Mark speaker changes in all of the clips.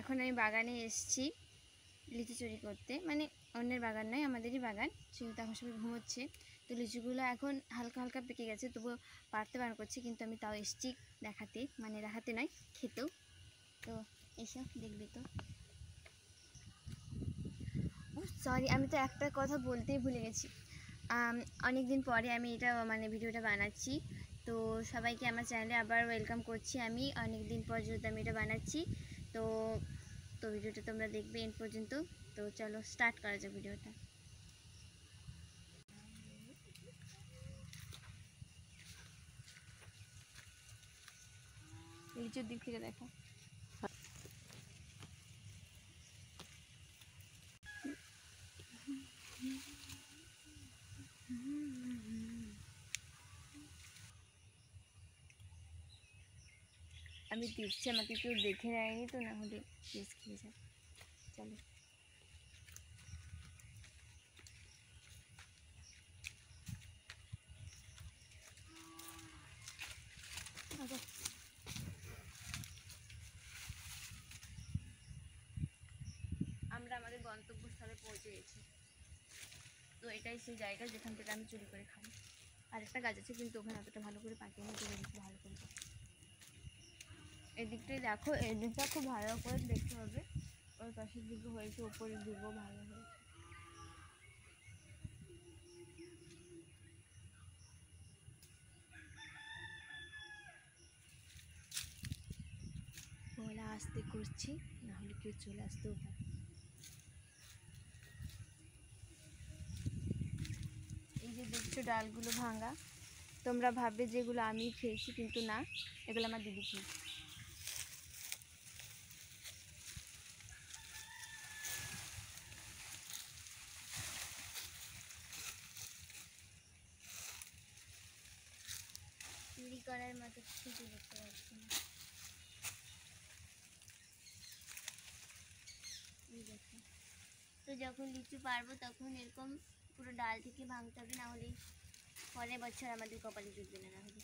Speaker 1: এখন আমি বাগানে এসেছি লিচু চুরি করতে। মানে অন্যের বাগান নয়, আমাদেরই বাগান। সেহেতু এখন সবাই ঘুমোচ্ছে, তো লিচুগুলো এখন হালকা হালকা পেকে গেছে, তবুও পারতে বারণ করছি, কিন্তু আমি তাও এসেছি দেখাতে মানে দেখাতে নয়, খেতেও। তো এসো, দেখবে তো। ও সরি আমি তো একটা কথা বলতেই ভুলে গেছি। অনেক দিন পরে আমি এটা মানে ভিডিওটা বানাচ্ছি, তো সবাইকে আমার চ্যানেলে আবার ওয়েলকাম করছি আমি। অনেক দিন পর যেহেতু আমি এটা বানাচ্ছি তো তো ভিডিওটা তোমরা দেখবে এন পর্যন্ত তো চলো স্টার্ট করা যাক ভিডিওটা লিচুর দিক থেকে দেখো আমি দিচ্ছি আমাকে কেউ দেখে নেয়নি তো না হলে প্লিজ খেয়ে যাবে চলো। আমরা আমাদের গন্তব্যস্থলে পৌঁছে গেছি। তো এটাই সেই জায়গা যেখান থেকে আমি চুরি করে খাই। আরেকটা গাছ আছে কিন্তু ওখানে অতটা ভালো করে পাকিয়ে গেছি ভালো করে এদিকটাই দেখো, এদিকটা খুব ভালো করে দেখতে হবে। ওর পাশের দিকে হয়েছে, ওপরের দিকেও ভালো হয়েছে। বলা আসতে করছি না হলে কেউ চলে আসতেও পারে। এই যে দেখছ ডালগুলো ভাঙা, তোমরা ভাববে যেগুলো আমি খেয়েছি কিন্তু না, এগুলো আমার দিদি খেয়েছে করার মতো কিছু দেখতে পাচ্ছি না। এই দেখো তো যখন লিচু পারব তখন এরকম পুরো ডাল থেকে ভাঙতে হবে, না হলে পরের বছর আমাদের কপালে জুটবে না হলে।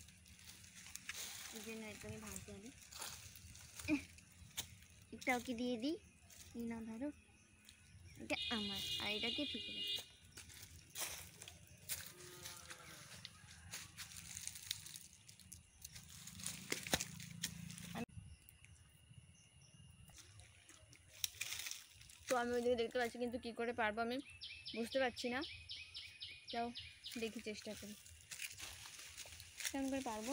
Speaker 1: এই জন্য একদমই ভাঙতে হবে। একটা ওকে দিয়ে দিই। না ধরো। এটা আমার, আর এটাকে ফিকে রাখি। তো আমি ওইদিকে দেখতে পাচ্ছি, কিন্তু কি করে পারব আমি বুঝতে পারছি না। যাও, দেখি চেষ্টা করি। কেমন করে পারব?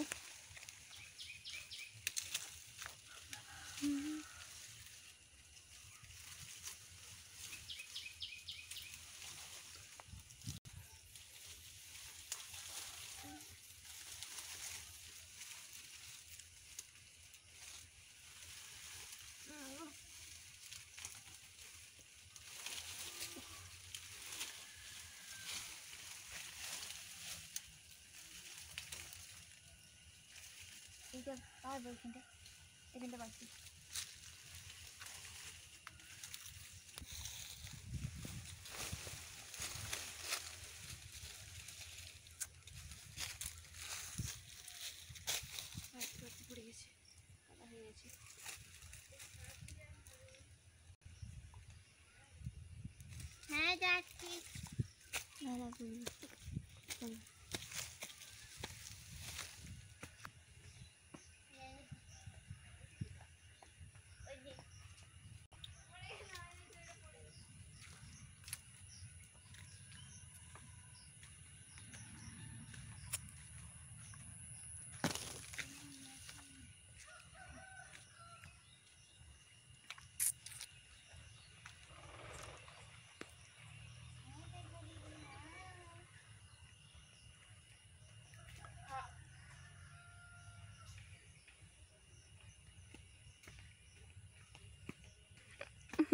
Speaker 1: এইটা পারব এখানটা এখানটা পড়ে হয়ে যাচ্ছি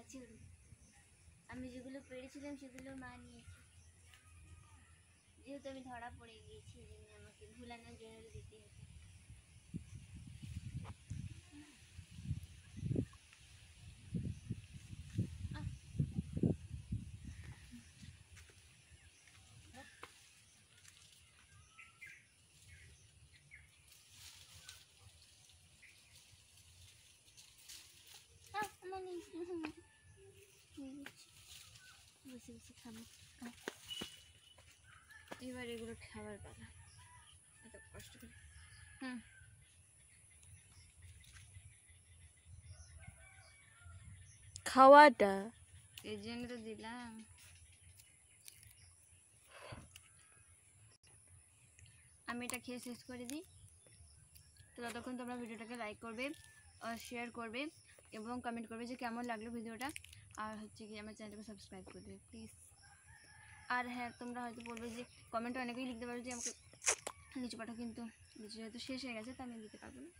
Speaker 1: গাছে আমি যেগুলো পেরেছিলাম সেগুলো মা নিয়েছে। যেহেতু আমি ধরা পড়ে গিয়েছি, এই আমাকে ভুলানোর জন্য দিতে হতো বসে বসে খাব। এবার এগুলো খাবার পালা। এত কষ্ট করে। হুম।
Speaker 2: খাওয়াটা।
Speaker 1: এর জন্য তো দিলাম। আমি এটা খেয়ে শেষ করে দিই। তো ততক্ষণ তোমরা ভিডিওটাকে লাইক করবে শেয়ার করবে এবং কমেন্ট করবে যে কেমন লাগল ভিডিওটা। আর হচ্ছে কি আমার চ্যানেলটাকে সাবস্ক্রাইব করবে প্লিজ আর হ্যাঁ তোমরা হয়তো বলবে যে কমেন্টে অনেকেই লিখতে পারো যে আমাকে লিচু পাঠাও কিন্তু লিচু যেহেতু শেষ হয়ে গেছে, তা আমি দিতে পারব না।